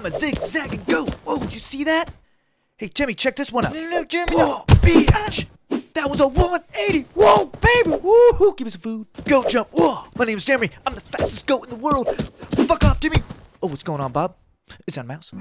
I'm a zigzagging goat. Whoa, did you see that? Hey, Timmy, check this one out. No, no, Jimmy. Whoa, bitch! That was a 180. Whoa, baby! Woohoo. Give me some food. Goat jump. Whoa! My name is Jeremy. I'm the fastest goat in the world. Fuck off, Timmy. Oh, what's going on, Bob? Is that a mouse?